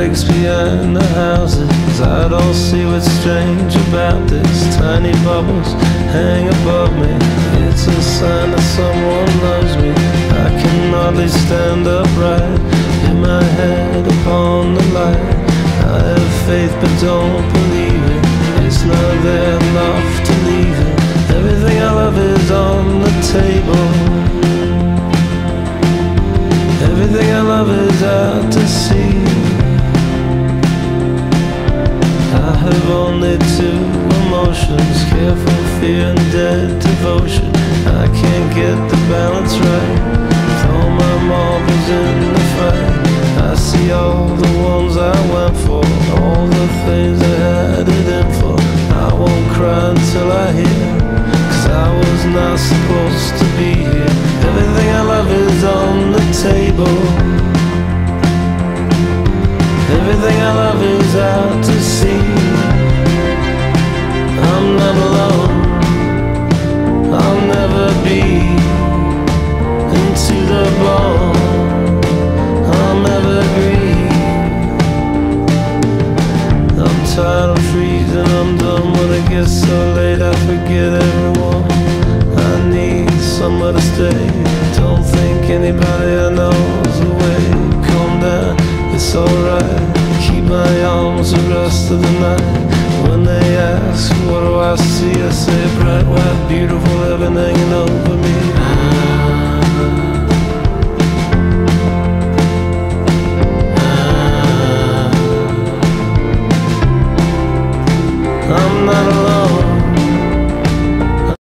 breaks behind the houses. I don't see what's strange about this. Tiny bubbles hang above me. It's a sign that someone loves me. I can hardly stand upright. Hit my head upon the light. I have faith but don't believe it. It's not there enough to leave it. Everything I love is on the table. Dead I can't get the balance right. Throw my marbles in the fight I see all the ones I went for All the things I had it in for. I won't cry until I hear Cause I was not supposed to be here. Everything I love is on the table. Everything I love is out I'm freezing I'm done when it gets so late I forget everyone. I need somewhere to stay. Don't think anybody I know's away Calm down, it's alright. Keep my arms the rest of the night. When they ask, what do I see? I say bright, white, beautiful, heaven hanging over man